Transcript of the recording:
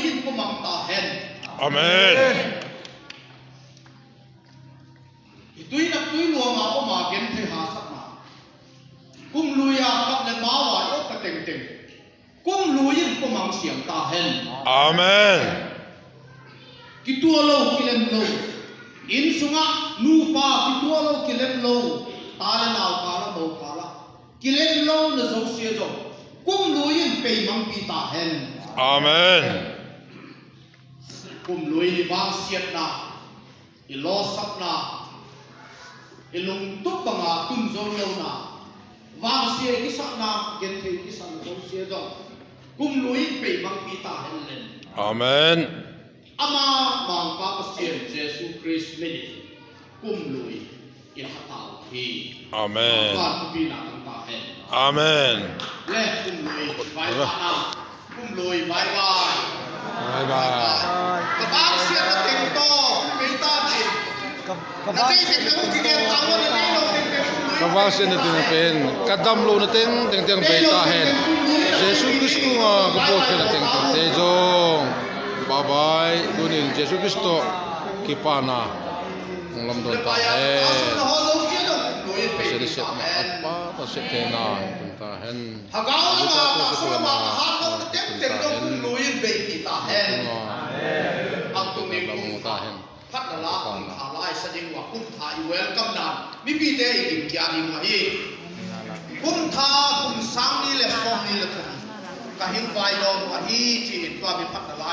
luin ko mang ta hen Amen. itui na tui lo ma ko ma gen the ha sak na kum luya kap le ma wa yo ka teng teng kum luin ko mang siam ta hen Amen. ki tua lo ki lem lo in sunga nu pa ki tua lo ki lem lo ta le naw ka la bo ka la ki lem lo na zo sia zo kum luin pe mang pi ta hen Amen. Kum luin ni bang siat na i lo sak na i lung tuk ba nga tun zo lo na wang sia ki sak na gen the ki san zo sia zo kum luin pe mang pi ta hen len Amen. ama mang pa pa sian jesu christ mini kum lui in hatao hi Amen. tu pi na ta hen Amen. le kum lui vai na kum lui vai vai 제발. Kapag siya na tinto, pinta tayo. Natitig na mo ginagawa na nino, Kapag siya na tinapin, kadamlo na tin, tingting pintahin. Jesus Kristo nga, kapag siya na tingting. Tejong, babay, dunin, Jesus Kristo, kipana. Ang lamdon tahin. Pasirisip na atpa, pasitena, pintahin. Hagaw na mga pasama, hatong dong. hen ang tungin kung fa phát là lá cùng thả lại sẽ đi qua cũng thả yêu em cầm nằm mi bi thế thì kia đi mà hi cũng thả cũng sáng đi là phong đi là cả hình vai đó mà hi chỉ hiện qua bị phát là lại